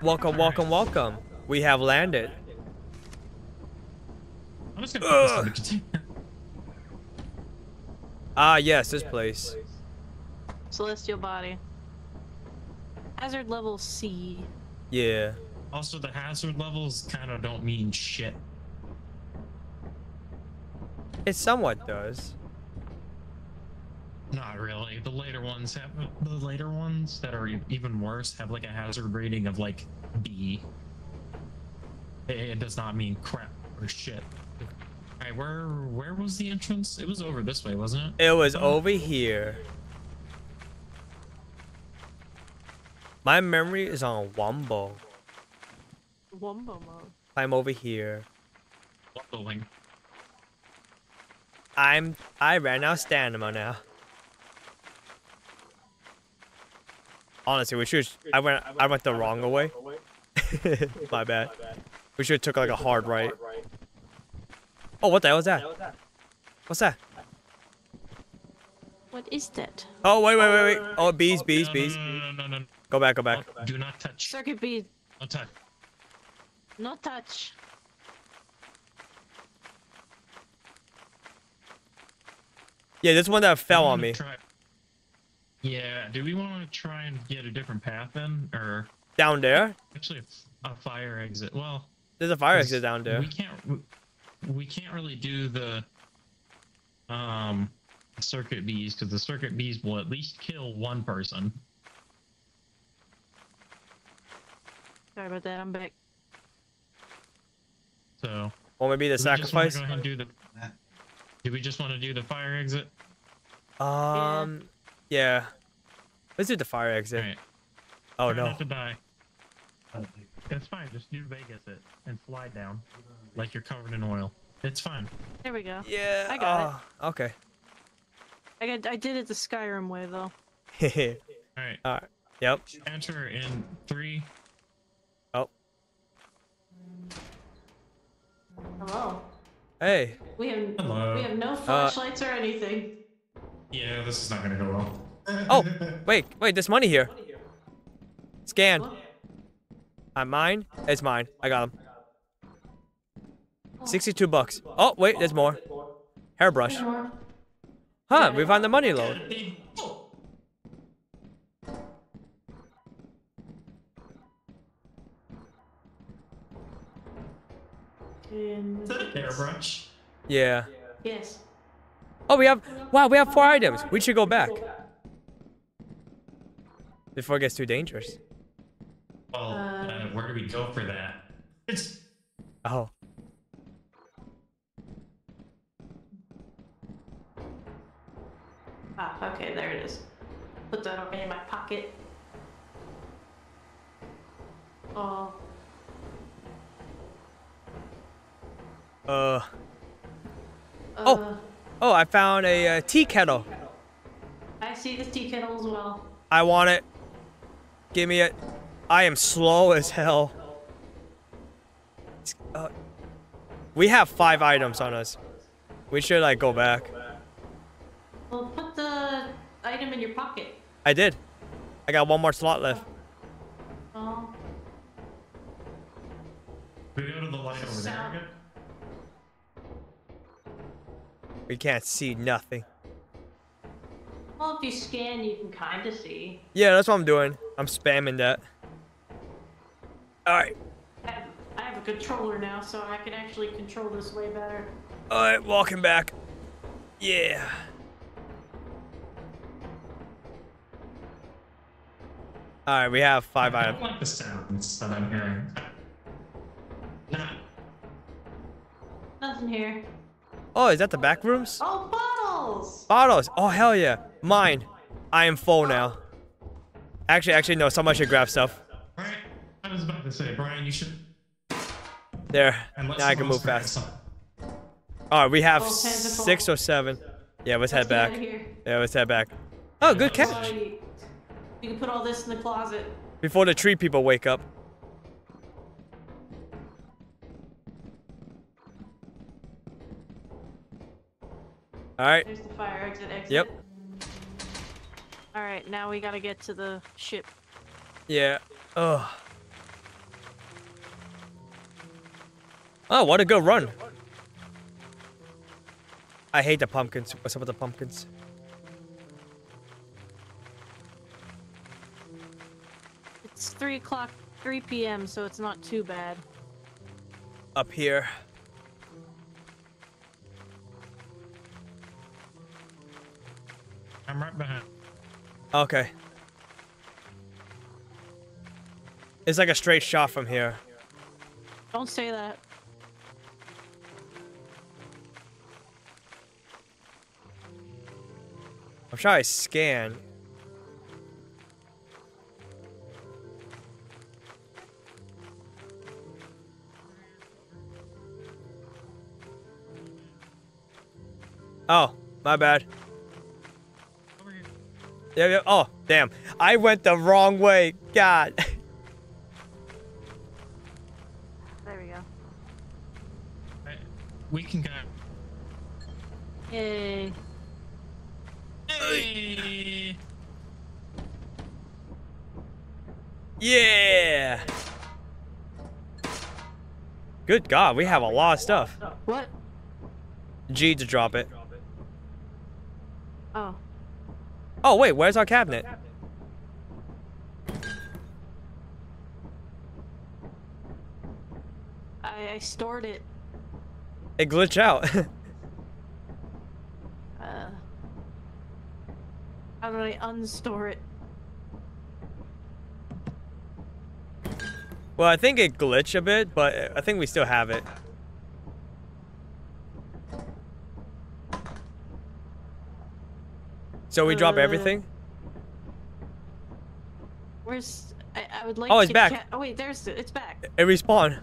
Welcome, welcome, welcome. We have landed. I'm just gonna put this in the container. Ah, yes, this place. Celestial body. Hazard level C. Yeah. Also, the hazard levels kind of don't mean shit. It somewhat does. Not really. The later ones have the later ones that are even worse have like a hazard rating of like B. It, it does not mean crap or shit. Alright, where where was the entrance? It was over this way, wasn't it? It was over here. My memory is on Wombo. Wombo mode. I'm over here. What building? I'm I ran out of stamina now. Honestly, we should. I went. I went the wrong way. My bad. We should have took like a hard right. Oh, what the hell is that? What's that? What is that? Oh, wait, wait, wait, wait. Oh, bees, bees, bees. No, no, no, no, no, no. Go back, go back. Do not touch. Circuit bees. Don't touch. No touch. Yeah, this one that fell on wanna me. Try- Yeah, do we want to try and get a different path in, or Down there? actually a, a fire exit? Well, There's a fire exit down there. We can't. we- We can't really do the um circuit bees because the circuit bees will at least kill one person. Sorry about that. I'm back. So Or maybe the do we just sacrifice? Go ahead and do the. Do we just want to do the fire exit? Um, yeah. Let's do the fire exit. All right. Oh Try no. Not to die. It's fine. Just do Vegas it and slide down, like you're covered in oil. It's fine. There we go. Yeah. I got it. oh, Okay. I got. I did it the Skyrim way though. All right. Alright. Yep. Enter in three. Oh. Hello. Hey. We have. Hello. We have no uh, flashlights or anything. Yeah, this is not gonna go well. Oh, wait, wait, there's money here. Scan. What? Uh, mine? It's mine. I got him. 62 bucks. Oh, wait, there's more. Hairbrush. Huh, we found the money load. And- Airbrush. Yeah. Yes. Oh, we have, wow, we have four items. We should go back. Before it gets too dangerous. Well, Uh, uh, where do we go for that? It's Oh. Ah, okay, there it is. Put that away in my pocket. Oh, Uh. uh, Oh. Oh, I found a uh, tea kettle. I see this tea kettle as well. I want it. Give me it. I am slow as hell. Uh, we have five items on us. We should like go back. Well, put the item in your pocket. I did. I got one more slot left. Oh, we go to the light over there again. We can't see nothing. Well, if you scan, you can kind of see. Yeah, that's what I'm doing. I'm spamming that. Alright. I have, I have a controller now, so I can actually control this way better. Alright, walking back. Yeah. Alright, we have five I don't items. like the sounds that I'm hearing. Nah. Nothing here. Oh, is that the back rooms? Oh, bottles! Bottles. Oh, hell yeah. Mine. I am full now. Actually, actually, no. Someone should grab stuff. Brian, I was about to say, Brian, you should. There. And Now I can move else fast. All right, we have Both hands are full. six or seven. Yeah, let's head Let's get back. here. Yeah, let's head back. Oh, good catch. So you, you can put all this in the closet. Before the tree people wake up. All right. There's the fire exit exit. Yep. All right, now we gotta get to the ship. Yeah. Ugh. Oh, what a good run. I hate the pumpkins. What's up with the pumpkins? It's 3 o'clock, 3 p.m., so it's not too bad. Up here. Okay. It's like a straight shot from here. Don't say that. I'm trying to scan. Oh, my bad. Over here. Yeah, yeah. Oh, damn. I went the wrong way. God. There we go. Right. We can go. Yay. Hey! Yeah. Good God, we have a lot of stuff. What? G to drop it. Oh. Oh, wait, where's our cabinet? I, I stored it. It glitched out. Uh, how do I unstore it? well, I think it glitched a bit, but I think we still have it. So we drop Uh, everything? Where's? I, I would like. Oh, it's back. oh wait, there's. It's back. It respawned.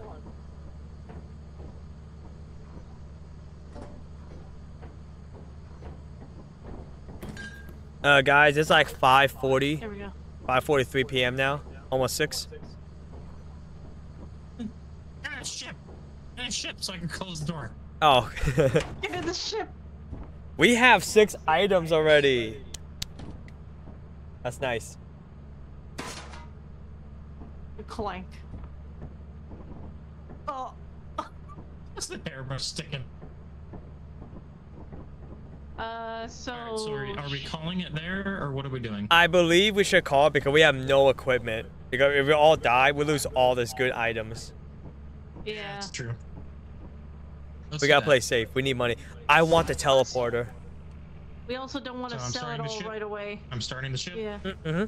Uh, guys, it's like 5:40, There we go. 5:43 p.m. now, almost six. Ah, ship! Ah, ship, so I can close the door. Oh, Get in the ship. we have six items already. That's nice. Clank. Oh. What's the hairbrush sticking? Uh. So. Alright, so are, are we calling it there, or what are we doing? I believe we should call it because we have no equipment. Because if we all die, we lose all these good items. Yeah. That's true. Let's We gotta that. play safe. We need money. I want the teleporter. We also don't want to So I'm sell it starting the all ship? right away. I'm starting the ship. Yeah. Mm-hmm.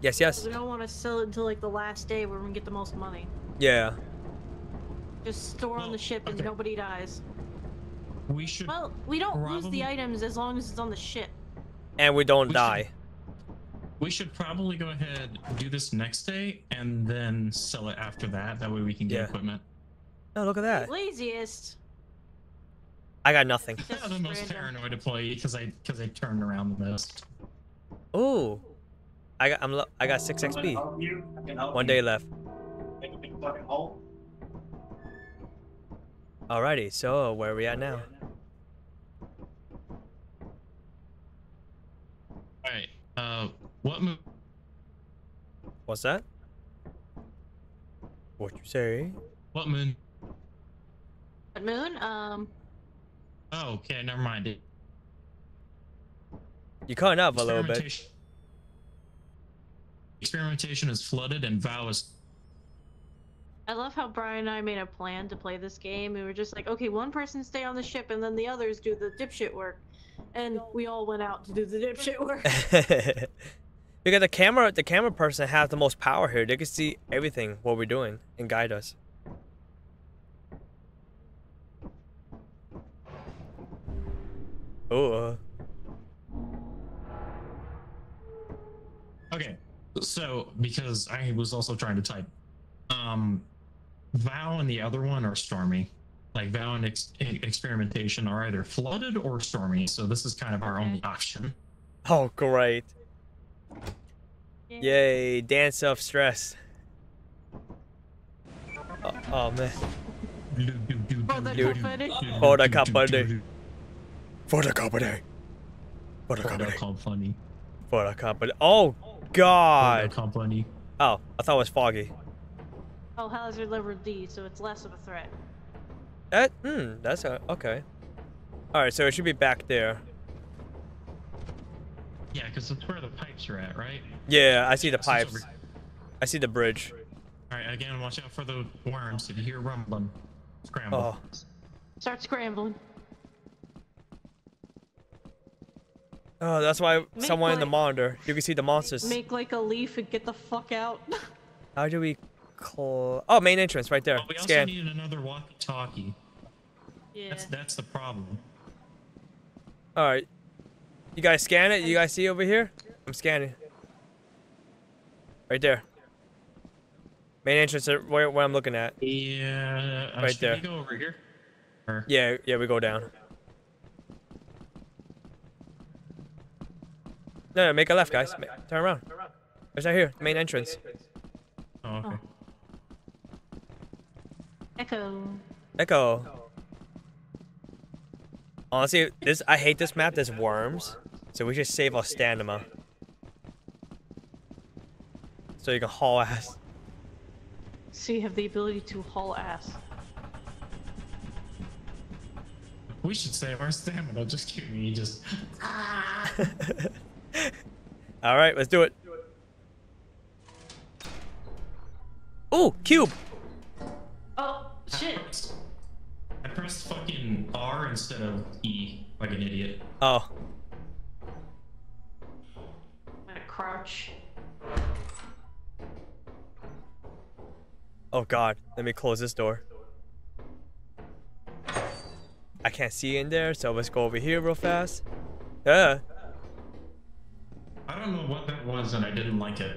Yes, yes. We don't want to sell it until like the last day where we can get the most money. Yeah. Just store on the ship and nobody dies. We should. Well, we don't lose the items as long as it's on the ship. And we don't We should- die. We should probably go ahead do this next day and then sell it after that. That way we can get Yeah. equipment. Oh, look at that. Laziest. I got nothing. That's the most paranoid employee because I because I turned around the most. Ooh. I got I'm I got six XP. One day left. Alrighty, so where are we at now? All right. Uh, what move? What's that? What you say? What moon? But Moon, um, Oh, okay. Never mind. It- You cutting up a little bit. experimentation- Experimentation is flooded and Vow is. I love how Brian and I made a plan to play this game. We were just like, okay, one person stay on the ship and then the others do the dipshit work. And we all went out to do the dipshit work. because the camera the camera person has the most power here. They can see everything what we're doing and guide us. Oh, uh, Okay. So because I was also trying to type, um, Vow and the other one are stormy. Like Vow and ex- experimentation are either flooded or stormy. So this is kind of our only option. oh great. Yay, dance of stress. Oh, oh man. For the Dude. company. For the company. For the company. For the For the company. company. For the company. Oh For the god. company. Oh, I thought it was foggy. Oh, hazard level D, so it's less of a threat. That, hmm, that's a, okay. Alright, so it should be back there. Yeah, because that's where the pipes are at, right? Yeah, I see the So pipes. I see the bridge. All right, again, watch out for the worms. If you hear rumbling, scramble. Oh, Start scrambling. Oh that's why Make someone in the monitor, you can see the monsters. Make like a leaf and get the fuck out. How do we call? Oh, main entrance right there. But we also need another walkie-talkie. yeah. That's that's the problem. Alright. You guys scan it? You guys see over here? I'm scanning. Right there. Main entrance, uh, where, where I'm looking at. Yeah. Uh, Right should there. We go over here. Or, Yeah, yeah, we go down. No, no, make a left, guys. Ma- Turn around. It's right here, main entrance. Oh, okay. Oh. Echo. Echo. Honestly, this I hate this map. There's worms, so we should save our stamina. So you can haul ass. So you have the ability to haul ass. We should save our stamina. Just keep me just. All right, let's do it. Ooh, cube. Oh shit! I pressed fucking R instead of E, like an idiot. Oh, I'm gonna crouch. oh God. Let me close this door. I can't see in there, so let's go over here real fast. Yeah. I don't know what that was, and I didn't like it.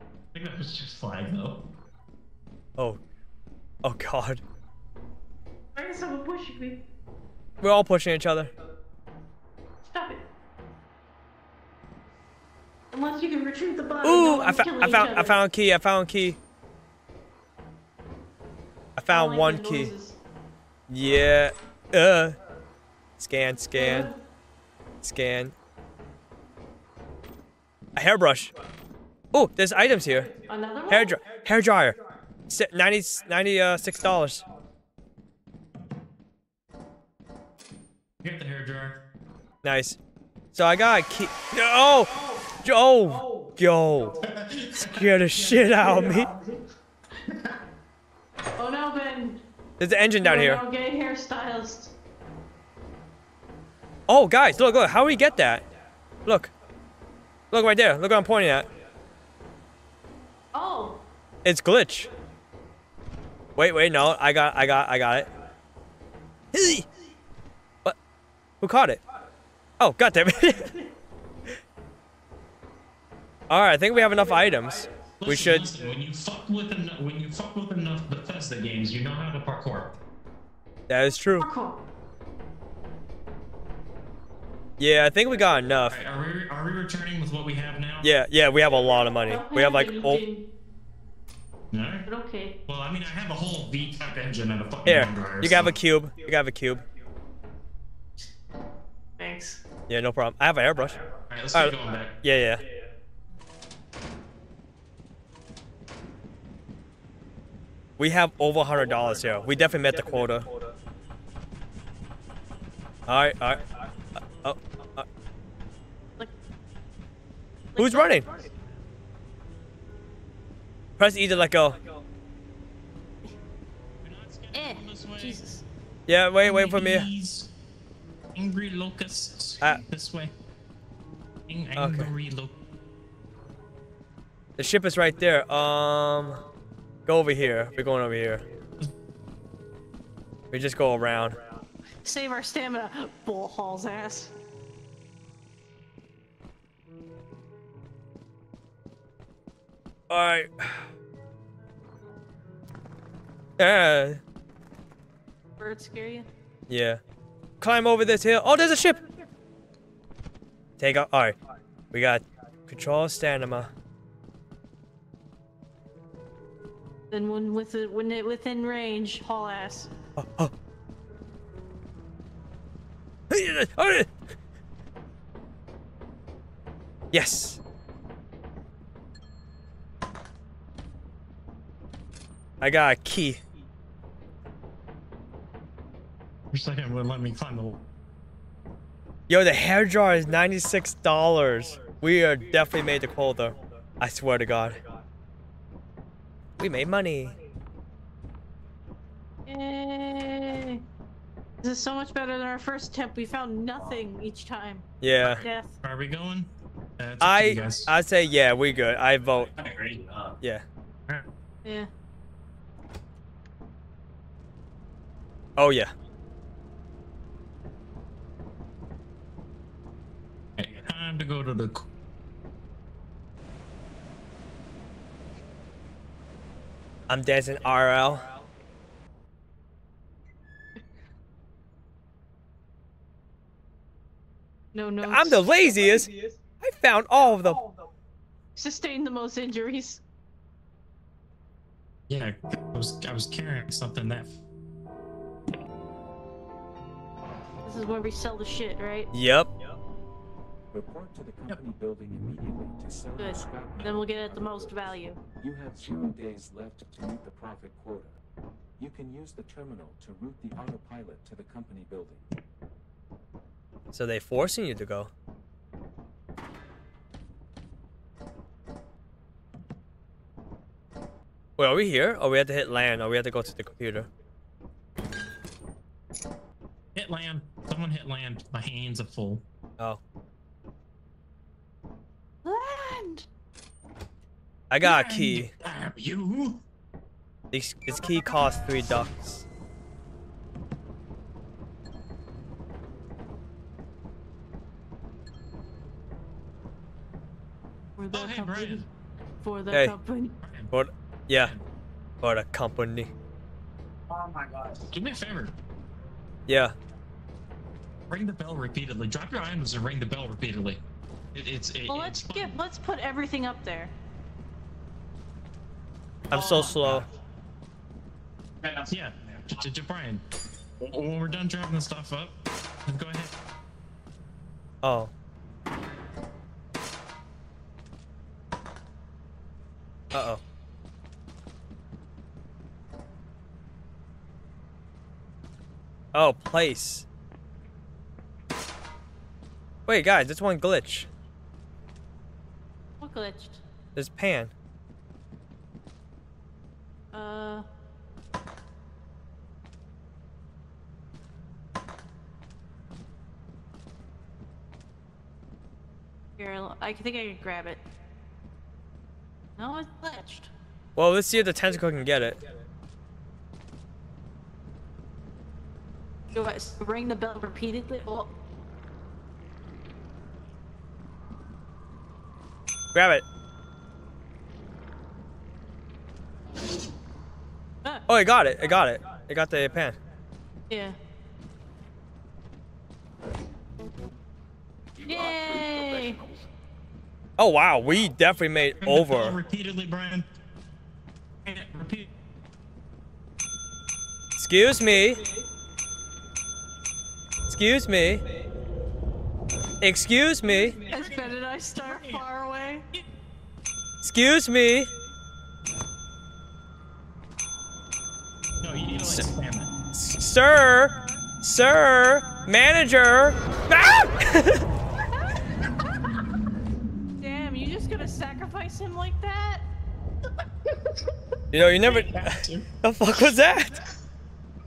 I think that was just flag though. Oh. Oh God. I guess someone pushing me. We're all pushing each other. Stop it. Unless you can retrieve the body. Ooh, no I, one's fo- killing I each found I found a key. I found a key. I I found like one key. Yeah. Uh. Scan, scan, Uh, scan. A hairbrush. Oh, there's items here. Another one? Hair dry hair dryer. Si- 90 96 uh, dollars. Get the hair dryer. Nice. So I got a key. No. Oh, yo. Yo. Scared the shit out of me. Oh no, Ben. There's the engine down You're here. no gay hairstylist. Oh, guys, look, look. How do we get that? Look. Look right there. Look what I'm pointing at. Oh, It's glitch. Wait, wait, no. I got, I got, I got it. What? Who caught it? Oh, god damn it. All right, I think we have enough items. We should. Listen, when you fuck with enough, when you fuck with enough Bethesda games, you know how to parkour. That is true. parkour. Yeah, I think we got enough. Alright, are we are we returning with what we have now? Yeah, yeah, we have a lot of money. Don't We have like, oh, anything, No. But okay. Well, I mean, I have a whole V-type engine and a fucking here. hair dryer, You can have a cube. You can have a cube. Thanks. Yeah, no problem. I have a airbrush. Alright, let's Alright. get going back. Yeah, yeah. We have over hundred dollars here. We definitely met the quota. All right, all right. Uh, oh, uh, Like, who's running? Press E to let go. We're not scheduled Eh. Jesus. Yeah, wait, wait for me. Please. Angry locusts. Uh, this way. Ang- Okay. Angry loc. The ship is right there. Um, go over here. We're going over here. We just go around. Save our stamina. Bull hauls ass. All right. Yeah. Birds scare you? Yeah. Climb over this hill. Oh, there's a ship. Take out. All right. We got control stamina. Then when with it when it within range, haul ass. Oh. Oh, Yes. I got a key. For a second, would let me climb the. Yo, the hair dryer is $96. We are definitely made the quota. I swear to God. We made money. Yay! This is so much better than our first attempt. We found nothing each time. Yeah. Death. Are we going? Uh, it's up to you I. I say yeah, we good. I vote. Yeah. Yeah. Oh yeah. Time to go to the. I'm dancing RL. No, no. I'm the laziest. I found all of them. Sustained the most injuries. Yeah, I was I was carrying something that. Is where we sell the shit, right? Yep. Report to the company building immediately to sell Good. your scrap metal. Then we'll get at the most value. You have zero days left to meet the profit quota. You can use the terminal to route the autopilot to the company building. So they forcing you to go. Wait, are we here? Or we have to hit land? Or we have to go to the computer? Hit land. Someone hit land. My hands are full. Oh. Land! I got a key. Damn you! This, this key costs three ducks. For the Oh, hey, company. Brian. For the Hey. company. Brian, For, yeah. For the company. Oh my gosh. Do me a favor. Yeah. Ring the bell repeatedly. Drop your items and ring the bell repeatedly. It, it's it, Well, it's let's fun. get let's put everything up there. I'm so slow. Yeah, J- J- J- Brian. When we're done dropping the stuff up, go ahead. Oh. Uh-oh. Oh, place. Wait, guys, this one glitch. What glitched? This pan. Uh. Here, I'll- think I can grab it. No, it's glitched. Well, let's see if the tentacle can get it. Do I ring the bell repeatedly? Oh, Grab it. ah, Oh, I got it. I got it. I got the pan. yeah. Yay! Oh, wow. We definitely made Ring over. repeatedly, Brian. Ring it, Repeat. Excuse me. Excuse me. Excuse me. As Ben and I start far away. Excuse me. No, you need to like spam it. Sir. Sir. Manager. Ah! Damn, you just gonna sacrifice him like that? you know, you never. Have the fuck was that?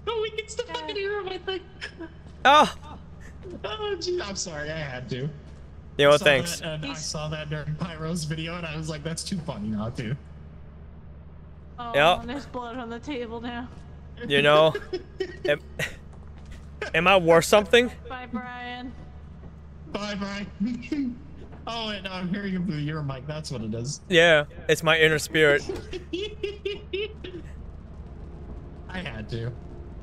Oh, we can still fucking hear him, I think. Oh. Oh, gee, I'm sorry, I had to. You know, saw thanks. That, and I saw that during Pyro's video, and I was like, that's too funny not to. Oh, Yep. there's blood on the table now. You know. Am, am I worth something? Bye, Brian. Bye, Brian. oh, and I'm hearing him through your mic. That's what it is. Yeah. It's my inner spirit. I had to.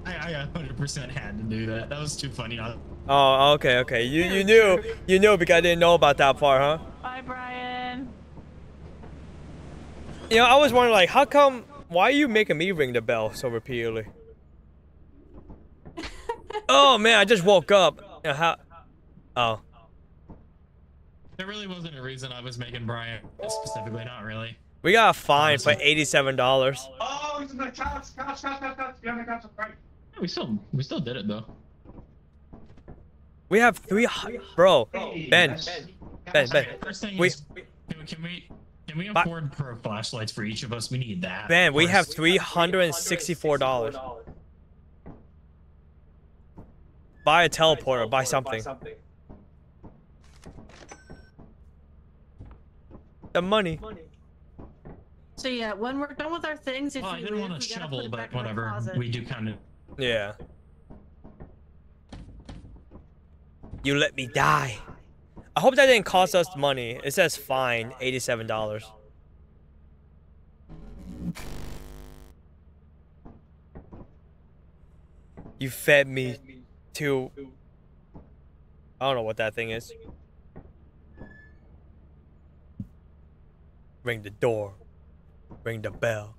I, I 100% had to do that. That was too funny. not- Oh, okay, okay. You you knew you knew because I didn't know about that part, huh? Bye, Brian. You know, I was wondering like, how come? Why are you making me ring the bell so repeatedly? oh man, I just woke up. You know, how? Oh, There really wasn't a reason I was making Brian specifically. Not really. We got a fine for eighty-seven dollars. Oh, we still we still did it though. We have three. Bro, Ben, Ben, Ben. Alright, first we- can we can we can we But- afford pro flashlights for each of us? We need that. Ben, we have three hundred and sixty-four dollars. Buy a teleporter. Buy something. The money. So yeah, when we're done with our things, if Well, I didn't live, want to shovel, but back in the whatever. We do kind of. Yeah. You let me die. I hope that didn't cost us money. It says fine, eighty-seven dollars. You fed me to. I don't know what that thing is. Ring the door. Ring the bell.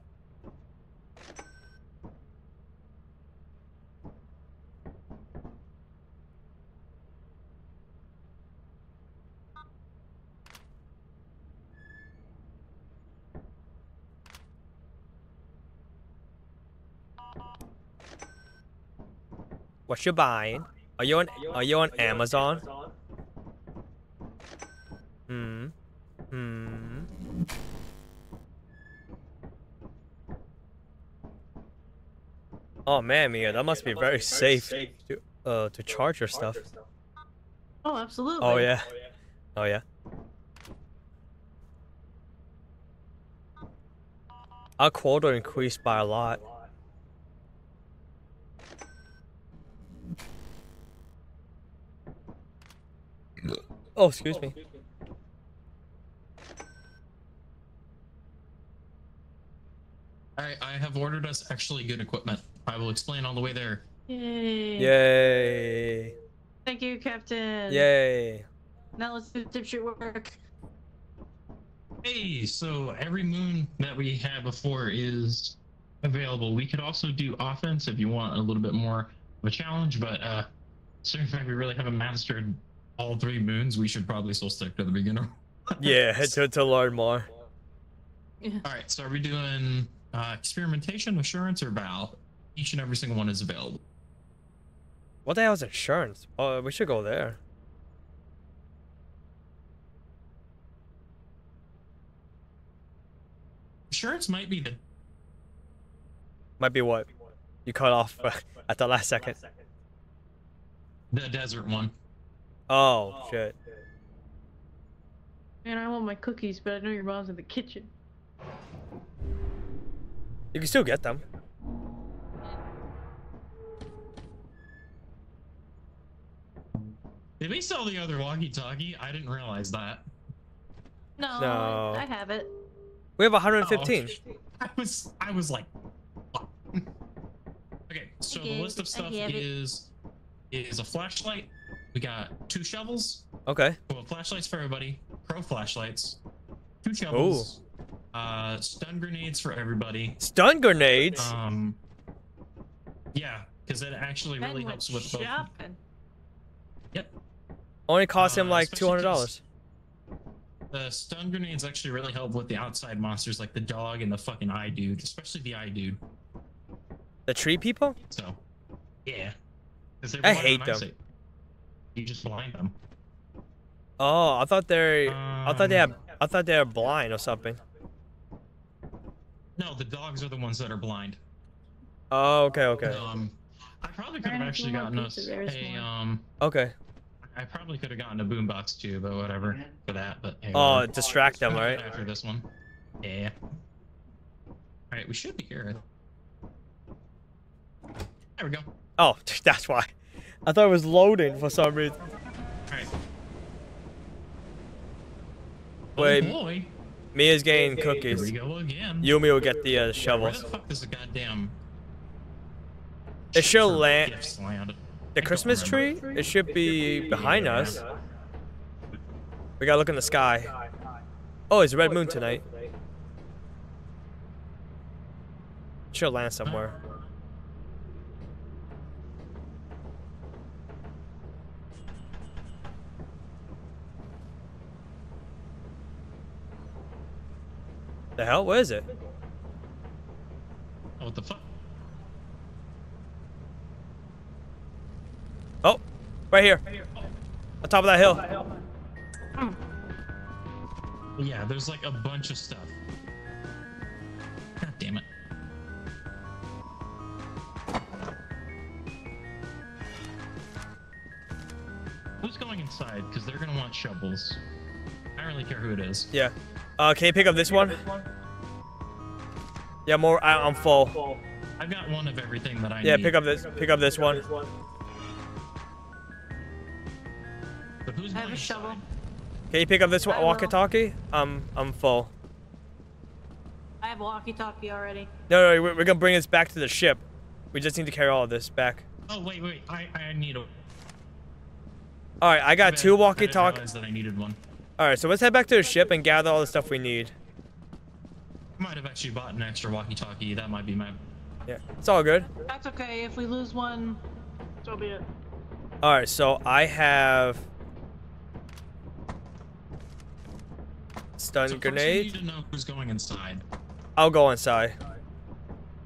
What you buying? Are you on Are you on Amazon? Hmm. Hmm. Oh man, Mia, that must be very safe to uh to charge your stuff. Oh, absolutely. Oh yeah. Oh yeah. Our quota increased by a lot. Oh, excuse me. I I have ordered us actually good equipment. I will explain on the way there. Yay. Yay. Thank you, Captain. Yay. Now let's do dipshit work. Hey, so every moon that we had before is available. We could also do offense if you want a little bit more of a challenge, but uh certain fact we really haven't mastered all three moons, we should probably still stick to the beginner. Yeah, head to, to learn more. Alright, so are we doing uh experimentation, assurance, or Val? Each and every single one is available. What the hell is insurance? Oh, we should go there. Assurance might be the Might be what? You cut off at the last second. the desert one. Oh, oh shit. Man, I want my cookies, but I know your mom's in the kitchen. You can still get them. Did we sell the other walkie-talkie? I didn't realize that. No, No. I, I have it. We have 115. I was I was like? Okay, so the list of stuff is, it. is is a flashlight. We got two shovels. Okay. Well, flashlights for everybody. Pro flashlights. Two shovels. Uh stun grenades for everybody. Stun grenades? Um Yeah, because it actually Ben really helps with both. shopping. Yep. Only cost him uh, like $200. The stun grenades actually really help with the outside monsters like the dog and the fucking eye dude, especially the eye dude. The tree people? So, Yeah. I hate them. eyesight. You just blind them. Oh, I thought they're. I thought they had. Um, I thought they were blind or something. No, the dogs are the ones that are blind. Oh, okay, okay. Um, I probably could have actually gotten us pizza, there's a more. um. Okay. I probably could have gotten a boombox too, but whatever for that. But hey, Oh, whatever. distract them, We'll right? After this one. Yeah. All right, we should be here. There we go. Oh, that's why. I thought it was loading for some reason. All right. Wait, oh boy. Mia's getting Here we cookies. go again. Yumi will get the uh, Where the fuck is the goddamn? It should land. land? The Christmas tree? It should be behind us. We gotta look in the sky. Oh, it's red moon tonight. It Should land somewhere. The hell? What is it? Oh, what the fuck? Oh, right here. On top of that hill. Yeah, there's like a bunch of stuff. God damn it. Who's going inside? Because they're gonna want shovels. I don't really care who it is. Yeah. Uh, can you pick up this one? Yeah, more. I, I'm full. I've got one of everything that I Yeah, need. Yeah, pick up this. Pick up this one. But who's I have going a shovel. Can you pick up this one, walkie-talkie? Um, I'm full. I have walkie-talkie already. No, no, we're, we're gonna bring this back to the ship. We just need to carry all of this back. Oh wait, wait. I I need a. All right, I got I two didn't- I didn't walkie-talkie. realize that I needed one. All right, so let's head back to the ship and gather all the stuff we need. I might have actually bought an extra walkie-talkie. That might be my. Yeah, it's all good. That's okay. If we lose one, so be it. All right, so I have stun So first grenade. You need to know who's going inside. I'll go inside.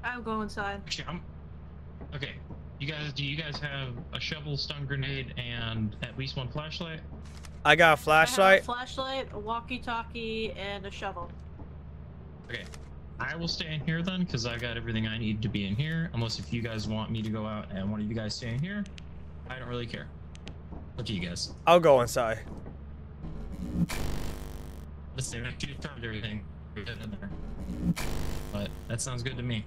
I'll go inside. Actually, I'm. Okay. You guys, do you guys have a shovel, stun grenade, and at least one flashlight? I got a I have flashlight. a flashlight, a walkie-talkie, and a shovel. Okay. I will stay in here then, because I got everything I need to be in here. Unless if you guys want me to go out and one of you guys stay in here, I don't really care. What do you guys. I'll go inside. Let's say after you charge everything, we're in there. But that sounds good to me.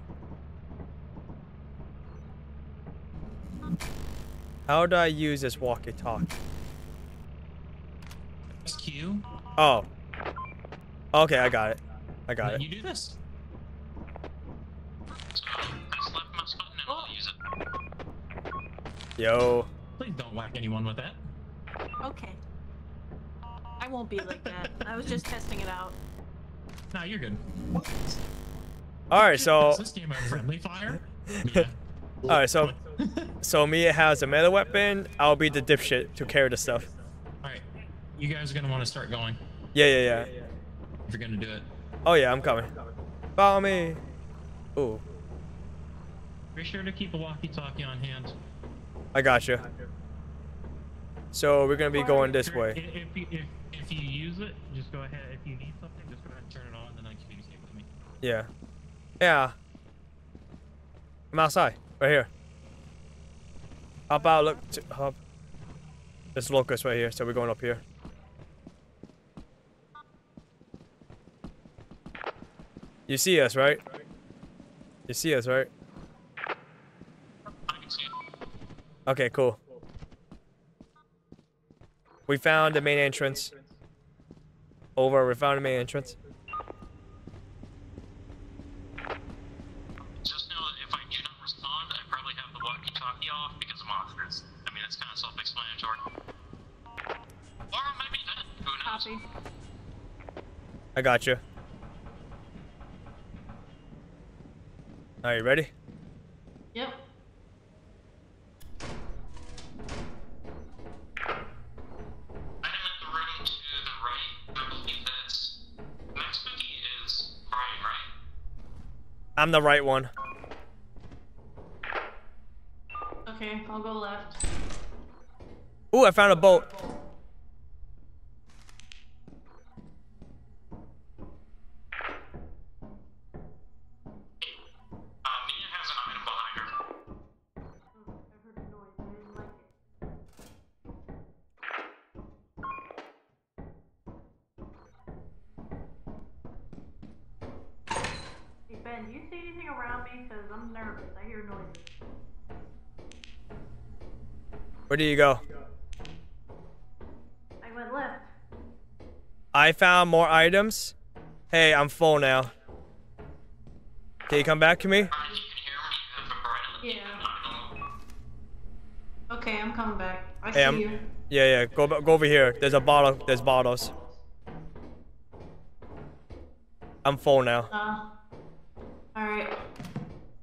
How do I use this walkie-talkie? Press Q. Oh. Okay, I got it. I got then it. you do this. So, press left mouse button and I'll use it. Yo. Please don't whack anyone with that. Okay. I won't be like that. I was just testing it out. Nah, you're good. All right, so Is this game a friendly fire? Yeah. all right, so so Mia has a melee weapon. I'll be the dipshit to carry the stuff. You guys are gonna want to start going Yeah, yeah, yeah. if you're gonna do it. Oh yeah, I'm coming. Follow me. Ooh, Be sure to keep a walkie-talkie on hand. I got you. So we're gonna be going this way. If, if, if, if you use it, just go ahead. If you need something, just go ahead and turn it on and then communicate with me. Yeah. Yeah. I'm outside, right here. Hop out, look, to, hop. There's locust right here, so we're going up here. You see us, right? You see us, right? I can see it. Okay, cool. We found the main entrance. Over, we found the main entrance. Just know if I do not respond, I probably have the walkie-talkie off because of monsters. I mean, it's kind of self-explanatory. Or maybe not. Who knows? Copy. I got you. Are you ready? Yep. I'm the room to the right. I believe that's next cookie is Brian, right? I'm the right one. Okay, I'll go left. Ooh, I found a boat. Ben, do you see anything around me? Because I'm nervous. I hear noises. Where do you go? I went left. I found more items. Hey, I'm full now. Can you come back to me? Brian, you can hear me. If Brian, Yeah. I don't know. Okay, I'm coming back. I Hey, see I'm- you. Yeah, yeah. Go go over here. There's a bottle. There's bottles. I'm full now. Uh.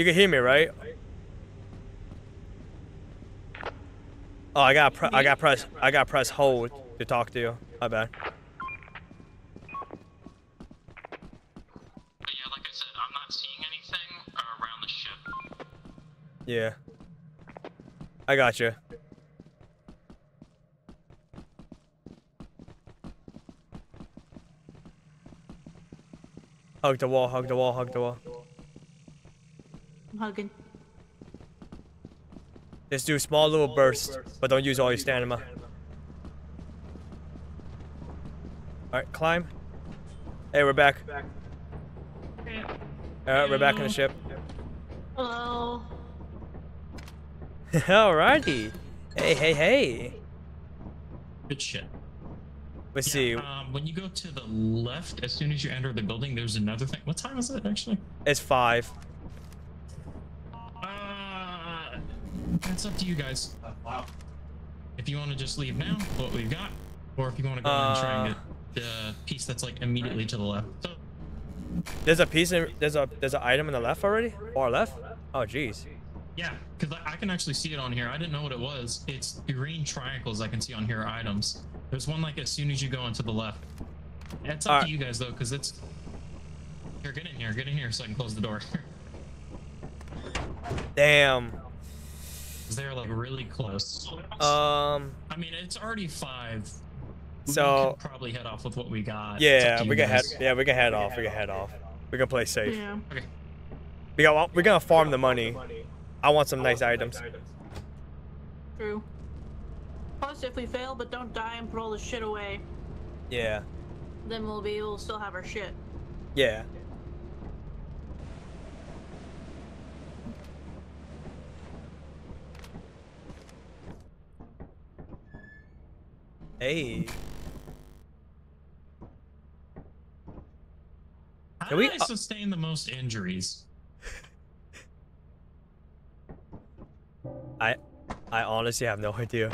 You can hear me, right? Oh, I got I got press I got press hold to talk to you. My bad. Yeah, like I said, I'm not seeing anything uh, around the ship. Yeah. I got you. Hug the wall, hug the wall, hug the wall. I'm hugging. Just do small little bursts, but don't use all your stamina. Alright, climb. Hey, we're back. Alright, we're back in the ship. Hello. Alrighty. Hey, hey, hey. Good shit. Let's Yeah, see. Um, when you go to the left, as soon as you enter the building, there's another thing. What time is it actually? It's five. Uh, it's up to you guys. Uh, wow. If you want to just leave now, what we've got, or if you want to go and try and Uh. get the piece that's like immediately to the left. So, There's a piece in, there's a there's an item in the left already? Far left? Oh jeez. yeah, because I, can actually see it on here. I didn't know what it was. It's green triangles I can see on here are items. There's one like as soon as you go into the left. It's up to you guys though, because it's. Here, get in here, get in here, so I can close the door. Damn. 'Cause they're like really close. Um I mean, it's already five. We So- probably head off with what we got. Yeah, we you can head yeah, we can head off. We can head off. We can play safe. Yeah. Okay. We got we're gonna farm the money. I want some nice items. True. Plus, if we fail but don't die and put all the shit away, Yeah. then we'll be able to still have our shit. Yeah. Hey. How Can did we- I uh, sustain the most injuries? I I honestly have no idea.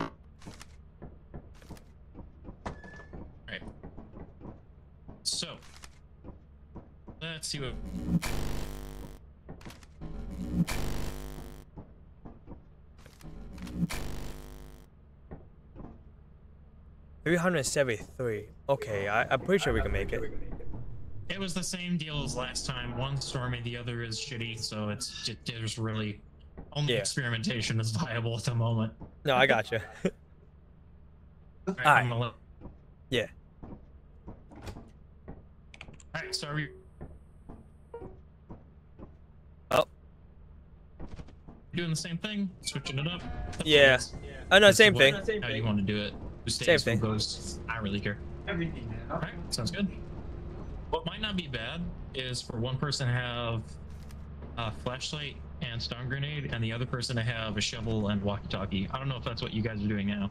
Right. So, let's see what. Three hundred seventy-three. Okay, I, I'm pretty sure we can make it. It was the same deal as last time. One stormy, the other is shitty. So it's just there's really only Yeah. experimentation is viable at the moment. No, I got you. All right, Alright. I'm yeah. All right, so are we Oh. doing the same thing? Switching it up? Up Yeah. Oh no, As to same what- thing. How you want to do it? Who stays, Same who thing. goes? I don't really care. Everything, man. All right, sounds good. What might not be bad is for one person to have a flashlight and stun grenade, and the other person to have a shovel and walkie-talkie. I don't know if that's what you guys are doing now.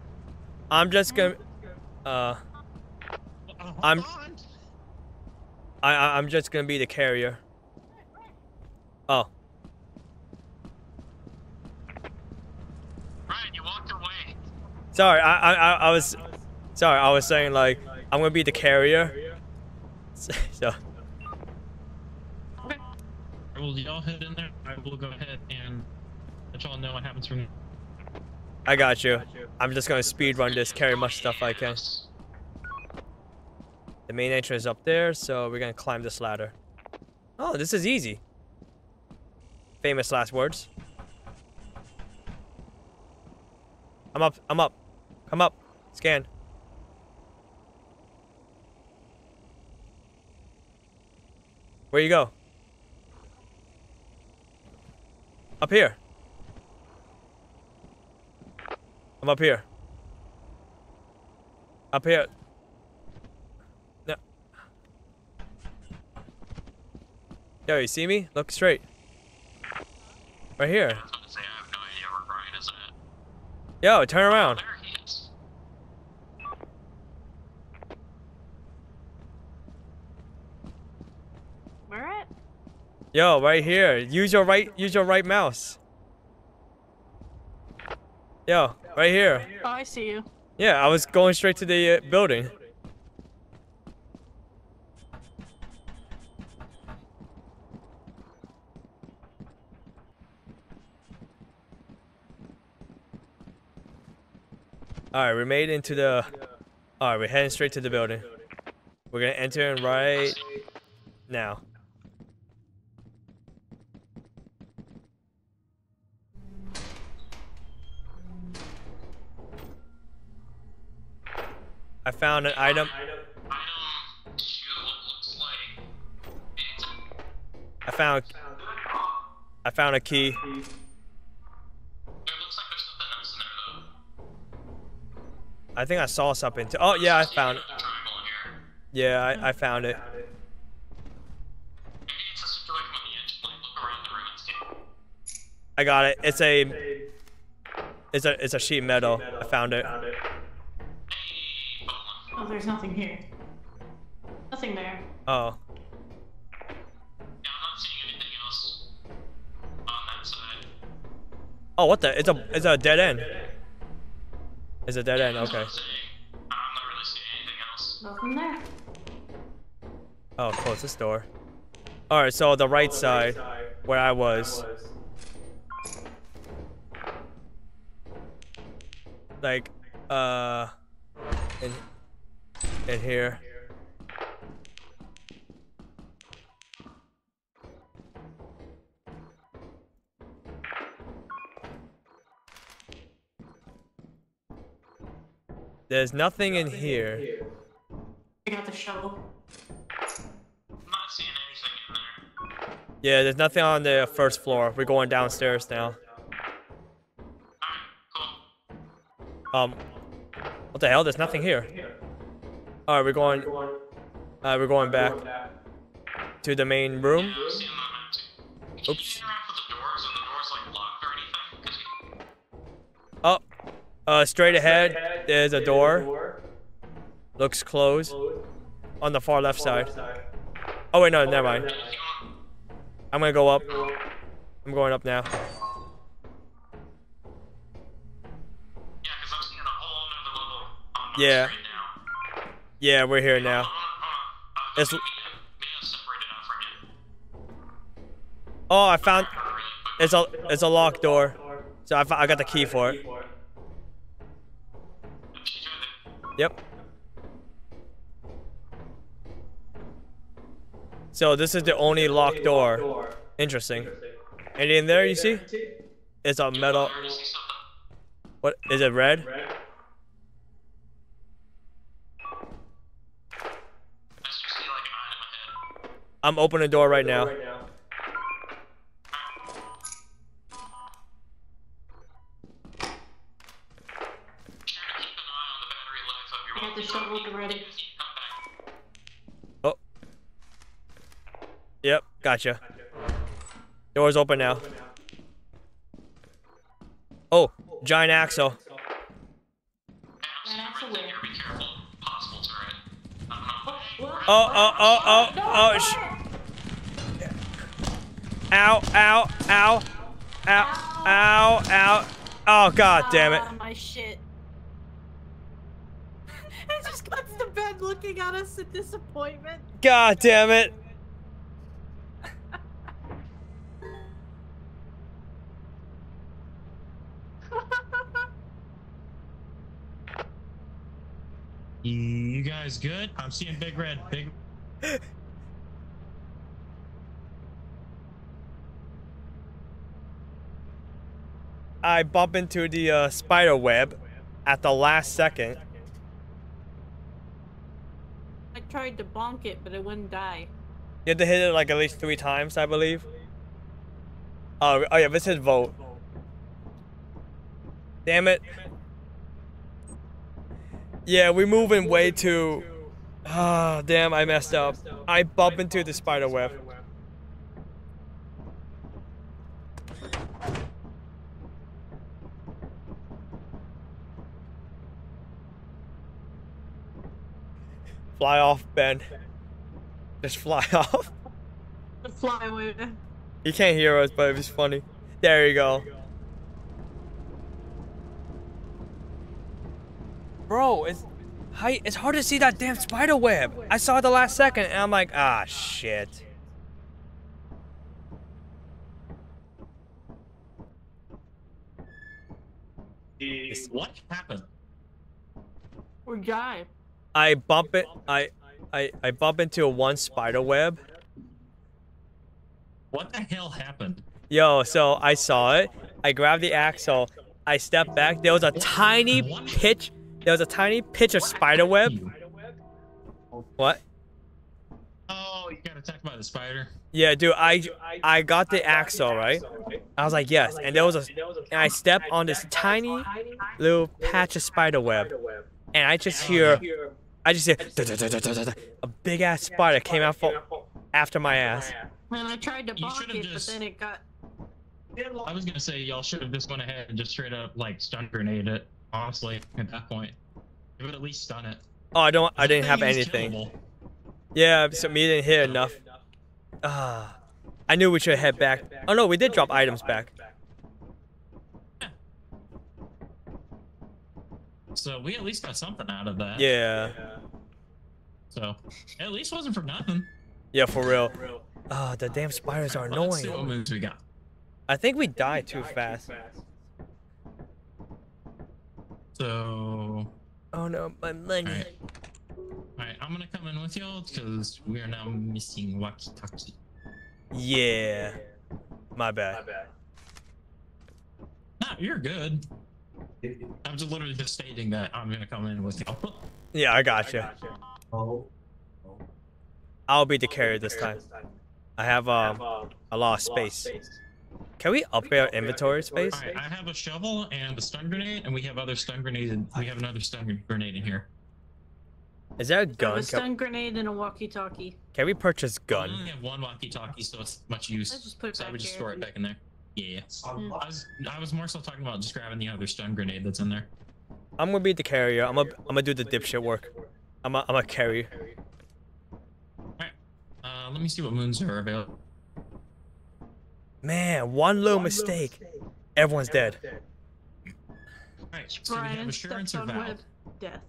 I'm just gonna uh I'm- I I- I'm just gonna be the carrier. Oh. Ryan, you walked away. Sorry, I, I, I I was, sorry, I was saying like I'm gonna be the carrier. So, Okay. Will y'all head in there? I will go ahead and let y'all know what happens from. I got you. I'm just gonna speed run this, carry much stuff I can. The main entrance is up there, so we're gonna climb this ladder. Oh, this is easy. Famous last words. I'm up. I'm up. Come up. Scan. Where you go? Up here. I'm up here. Up here. No. Yo, you see me? Look straight. Right here. I was about to say I have no idea where Ryan is at. Yo, turn around. There he is. Where at? Yo, right here. Use your right use your right mouse. Yo, right here. Oh, I see you. Yeah, I was going straight to the uh, building. Alright, we made into the... Alright, we're heading straight to the building. We're gonna enter in right now. Found an item. I found I found a key. I think I saw something too. Oh yeah, I found it. Yeah, I, I found it. I got it. It's a it's a it's a sheet metal. I found it. Hey, Bowen. Oh, there's nothing here. Nothing there. Oh. Yeah, I'm not seeing anything else on that side. Oh, what the? It's a it's a dead end. It's a dead end. Okay. I'm. I'm not really seeing anything else. Nothing there. Oh, close this door. All right, so the right side, where I was, like, uh, in in here. There's nothing in here. I got the shovel. I'm not seeing anything in there. Yeah, there's nothing on the first floor. We're going downstairs now. Alright, cool. Um, what the hell? There's nothing here. All right, we're going. Uh, we're going back to the main room. Yeah, I'm seeing that map too. Can Oops. you interact with the doors and the doors like locked or anything? 'Cause you- Oh, uh, straight ahead. There's a door. Looks closed on the far left side. Oh wait, no, never mind. if you want, I'm gonna go up. I'm going up now. yeah, Yeah. screen now. Yeah, we're here now. Hold on. Uh, It's- Mia, Mia's separated out from you. Oh, I found. It's a it's a locked door. So I, I got the key for it. She's right there. Yep. So this is the only locked door. Interesting. And in there you see? It's a metal. I already see something. What is it? Red? Let's just see like an item ahead. I'm opening the door right now. Try to keep an eye on the battery life of your I got the shovel at the ready. Come back. Oh. Yep, gotcha. Door's open now. Oh, giant axle. Hey, I'm seeing That's right a there. win. Be careful. Possible turret. I don't know. Oh, oh, oh, oh, oh, Ow, ow, ow, ow, ow, ow. Oh, god damn it. Ah, my shit. I just got to the bed looking at us in disappointment. God damn it. You guys good? I'm seeing big red. Big. I bump into the uh, spider web at the last second. I tried to bonk it, but it wouldn't die. You had to hit it like at least three times, I believe. Oh, oh yeah, this is vote. Damn it. Yeah, we're moving way too. Ah, damn, I messed up. I bump into the spider web. Fly off, Ben. Just fly off. The fly away. He can't hear us, but it was funny. There you go. Bro, it's hi, it's hard to see that damn spider web. I saw it the last second and I'm like, ah shit. What happened? Or die. I bump it I I I bump into a one spider web. What the hell happened? Yo, so I saw it. I grabbed the axle. I stepped back. There was a tiny pitch. There was a tiny pitch of spider web. What? Oh, you got attacked by the spider. Yeah, dude. I I got the axle right. I was like, yes. And there was a, and I stepped on this tiny little patch of spider web, and I just oh, hear, I just hear, a big ass spider came out for, after my ass. And I tried to You block it, just- but then it got. I was gonna say y'all should have just went ahead and just straight up like stun grenade it. Honestly, at that point, it would at least stun it. Oh, I don't. I didn't have anything. killable. Yeah, so me didn't hit enough. Ah, I knew we should head back. Oh no, we did drop items back. So we at least got something out of that. Yeah, So at least wasn't for nothing. yeah, for real. Ah, the damn spiders are But Let's see what annoying. moves we got. I think we died too fast. So, Oh no, my money. alright. Alright, I'm gonna come in with y'all because we are now missing Waki Taki. Yeah, My bad. my bad. Nah, you're good. I'm just literally just stating that I'm gonna come in with y'all. Yeah, I got you. I'll be the carrier this time. I have um a lot of space. Can we upgrade our inventory space? Alright, I have a shovel and a stun grenade, and we have other stun grenades. And we have another stun grenade in here. Is there a I have a gun? Can, stun grenade and a walkie-talkie. can we purchase gun? I only have one walkie-talkie, so it's much Let's use. just put it So I would just here. store it back in there. Yeah. Mm. I was I was more so talking about just grabbing the other stun grenade that's in there. I'm gonna be the carrier. I'm gonna I'm gonna do the dipshit work. I'm a I'm a carrier. Uh, let me see what moons are available. Man, one little mistake. Everyone's dead. Alright, so we have Brian assurance or on valve. web. Death.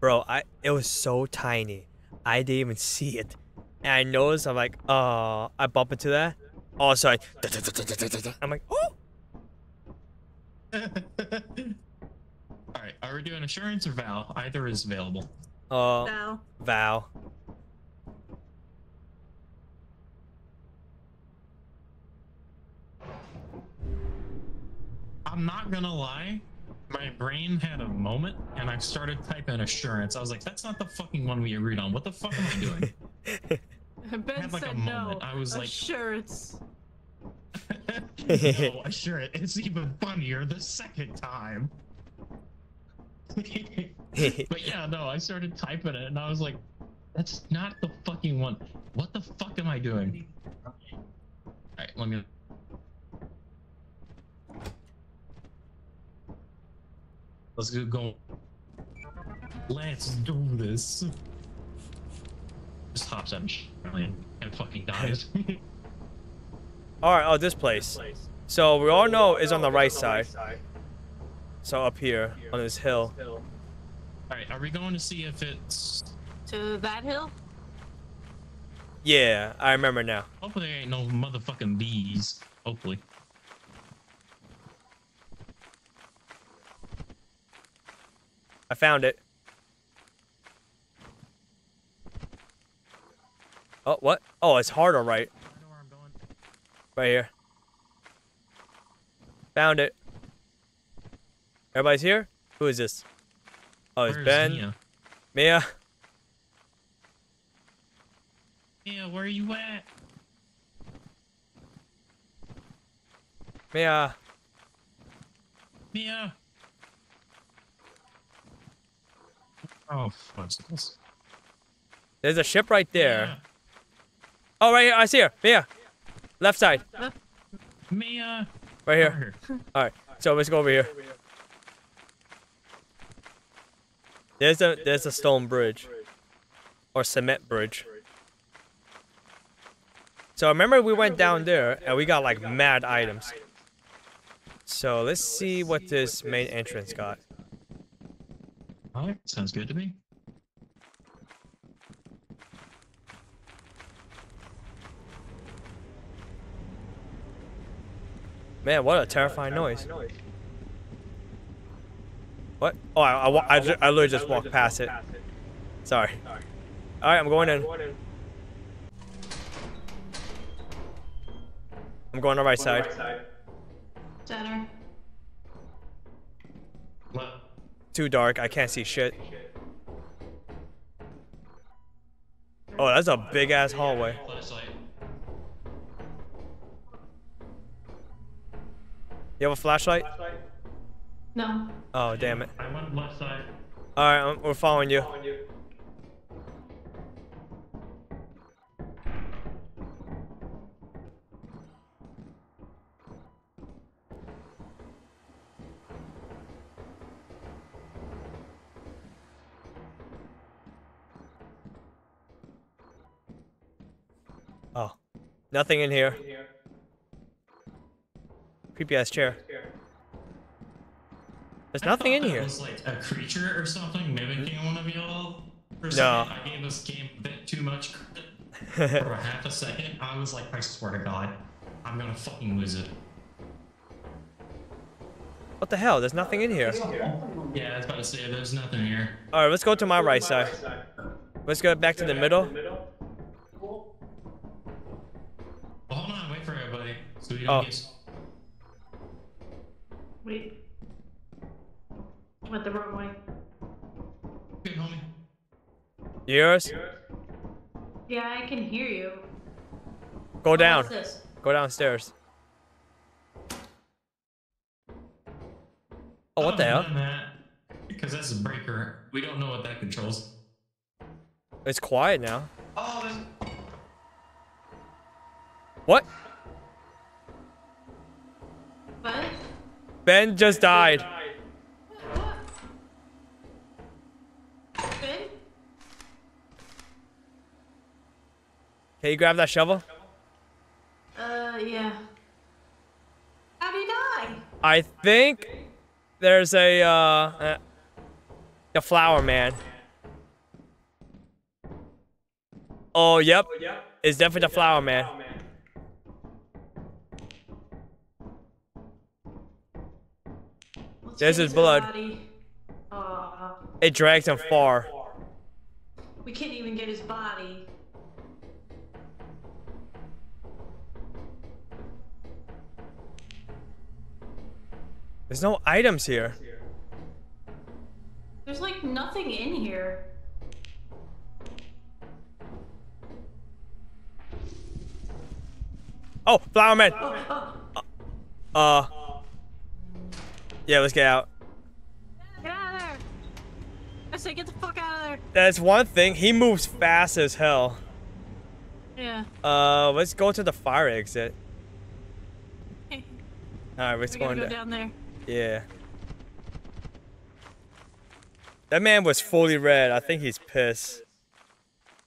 Bro, I it was so tiny. I didn't even see it. And I noticed I'm like, uh I bump into that. Oh sorry. I'm like, oh Alright, are we doing assurance or Val? Either is available. uh Now. Val. I'm not gonna lie, my brain had a moment and I started typing assurance. I was like, that's not the fucking one we agreed on. What the fuck am I doing? Ben had, like, a said no. moment. I was like- Assurance. no, assurance. It's even funnier the second time. but yeah, no, I started typing it and I was like, that's not the fucking one. What the fuck am I doing? Alright, let me. Let's go. Let's do this. Just hops on and and fucking dies. Alright, oh this place. So we all know is on the right side. So up here on this hill. Alright, are we going to see if it's. To that hill? Yeah, I remember now. Hopefully, there ain't no motherfucking bees. Hopefully. I found it. Oh, what? Oh, it's harder, right? I know where I'm going. Right here. Found it. Everybody's here? Who is this? Oh, it's Where's Ben. Mia? Mia. Mia, where are you at? Mia. Mia. Oh, fudgicles. There's a ship right there. Mia. Oh, right here. I see her. Mia. Left side. Mia. Right here. All right. So let's go over here. There's a there's a stone bridge, or cement bridge. So remember we went down there and we got like mad items. So let's see what this main entrance got. Alright, sounds good to me. Man, what a terrifying noise. What? Oh, I, I, I, I literally just walked past it. Sorry. Alright, I'm going in. I'm going on the right side. Center. Too dark, I can't see shit. Oh, that's a big ass hallway. You have a flashlight? No. Oh, damn it. I went left side. Alright, um, we're following you. Oh, nothing in here. Creepy ass chair. There's nothing in here. Was like a creature or something mimicking one of y'all. For No. I gave this game a bit too much credit. For a half a second, I was like, I swear to God, I'm gonna fucking lose it. What the hell? There's nothing in here. Yeah, I was about to say, there's nothing here. Alright, let's go to my right side. Let's go back to the middle. Well, hold on, wait for everybody. So we don't Oh. get. Went the wrong way. Okay, homie. Yours? Yeah, I can hear you. Go down. This? Go downstairs. Oh, what the hell? Because that's a breaker. We don't know what that controls. It's quiet now. Oh, there's... What? What? Ben just died. What? Ben? Can you grab that shovel? Uh, yeah. How'd he die? I think there's a uh, uh a flower man. Oh, yep. yep It's definitely the flower man. Let's There's his his blood. Body. Aw. It drags him far. we can't even get his body. There's no items here. There's like nothing in here. Oh, flower man. Oh, oh. Uh. Yeah, let's get out. Get out of there! I say get the fuck out of there! That's one thing. He moves fast as hell. Yeah. Uh, let's go to the fire exit. All right, let's we go gotta go down there. Yeah. That man was fully red. I think he's pissed.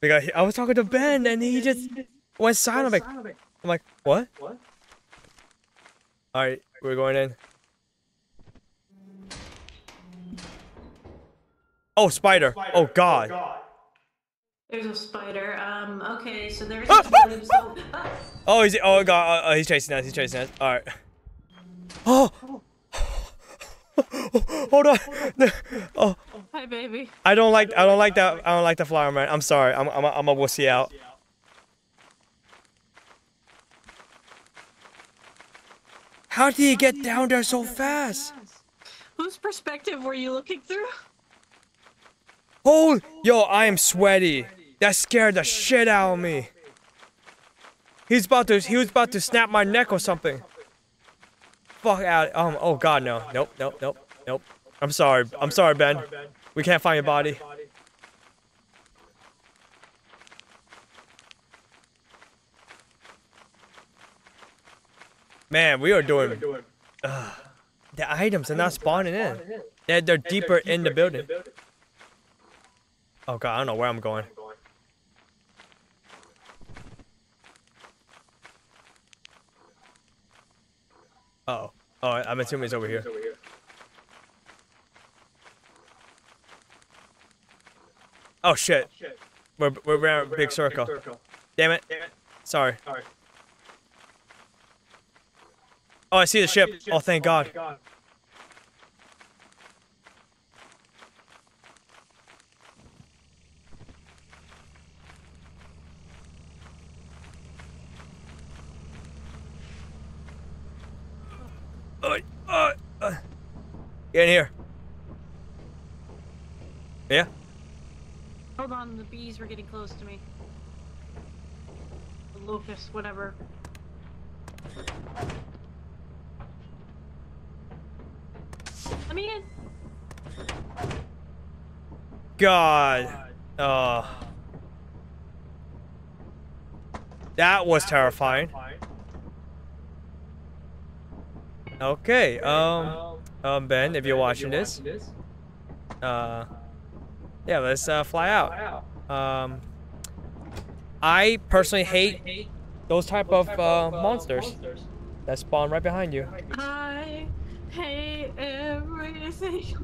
Because he- I was talking to Ben and he just went silent. I'm like, I'm like, what? All right, we're going in. Oh, spider. Oh God. There's a spider. Um, okay, so there's Ah, a totem, so... Ah, Oh, he's oh God. Oh, he's chasing us. He's chasing us. All right. Oh. Hold on. Oh, hi, baby. I don't like. I don't like that. I don't like the flower man. I'm sorry. I'm. I'm. A, I'm a wussy out. How did he get down there so fast? Whose perspective were you looking through? Oh, yo, I am sweaty. That scared the shit out of me. He's about to. He was about to snap my neck or something. Fuck out. Um. Oh God, no. Nope. Nope. Nope. Nope. I'm sorry. I'm sorry, Ben. We can't find your body. Man, we are doing. Ugh. the items are not spawning in. They're, they're deeper in the building. Oh god, I don't know where I'm going. Uh oh. Oh, I'm assuming it's over here. Oh shit. We're we're around a big circle. Damn it. Sorry. Oh, I see the ship. Oh, thank God. Uh, uh, uh. Get in here. Yeah? Hold on, the bees were getting close to me. The locusts, whatever. Let me in. God. Oh. That was terrifying. Okay, um, um, Ben, if you're watching this, uh, yeah, let's uh, fly out. Um, I personally hate those type of uh, monsters that spawn right behind you. I hate everything.